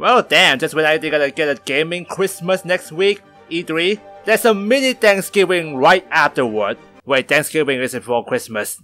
Well damn, just when I think I'm gonna get a gaming Christmas next week, E3, there's a mini Thanksgiving right afterward. Wait, Thanksgiving isn't for Christmas.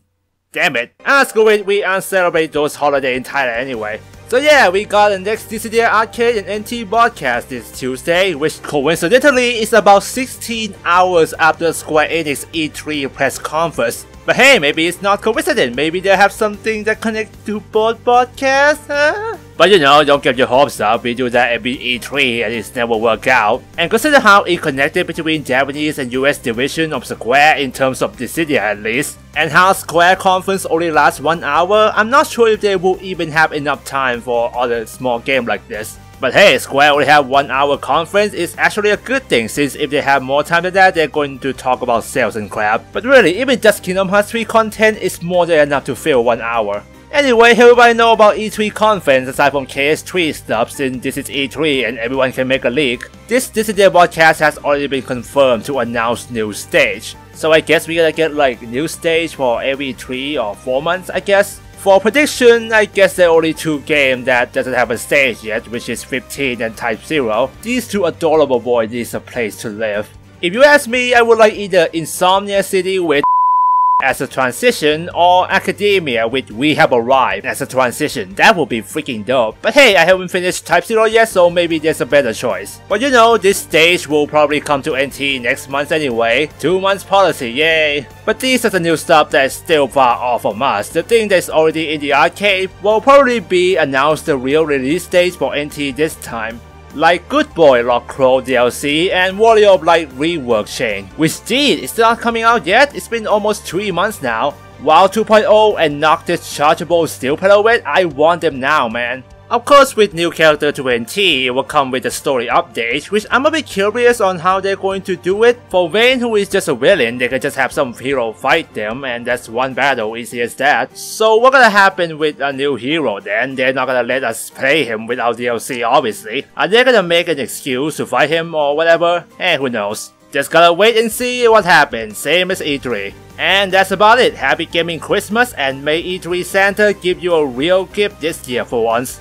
Damn it. Ah, screw we aren't celebrate those holidays in Thailand anyway. So yeah, we got the next Dissidia Arcade and NT broadcast this Tuesday, which coincidentally is about 16 hours after Square Enix E3 press conference. But hey, maybe it's not coincidence, maybe they have something that connects to both broadcasts, huh? But you know, don't get your hopes up, we do that every E3 and it's never worked out. And consider how it connected between Japanese and US division of Square in terms of Dissidia at least. And how Square conference only lasts one hour, I'm not sure if they will even have enough time for other small game like this. But hey, Square only have one hour conference is actually a good thing since if they have more time than that, they're going to talk about sales and crap. But really, even just Kingdom Hearts 3 content is more than enough to fill one hour. Anyway, everybody know about E3 conference aside from KS3 stuff since this is E3 and everyone can make a leak. This Dissidia broadcast has already been confirmed to announce new stage. So I guess we're gonna get like new stage for every 3 or 4 months I guess. For prediction, I guess there are only two games that doesn't have a stage yet, which is 15 and Type 0. These two adorable boys need a place to live. If you ask me, I would like either Insomnia City with as a transition or Academia which We Have Arrived as a transition. That would be freaking dope. But hey, I haven't finished Type 0 yet so maybe there's a better choice. But you know, this stage will probably come to NT next month anyway. Two months policy, yay. But these are the new stuff that is still far off from us. The thing that's already in the arcade will probably be announced the real release date for NT this time like Good Boy Locke Cole DLC and Warrior of Light rework chain, which did is not coming out yet, it's been almost 3 months now. While 2.0 and Noctis Chargeable still pedal with, I want them now man. Of course, with new character to NT, it will come with a story update, which I'm a bit curious on how they're going to do it. For Vayne, who is just a villain, they can just have some hero fight them, and that's one battle, easy as that. So what's gonna happen with a new hero then? They're not gonna let us play him without DLC, obviously. Are they gonna make an excuse to fight him or whatever? Eh, who knows. Just gotta wait and see what happens, same as E3. And that's about it, happy gaming Christmas and may E3 Santa give you a real gift this year for once.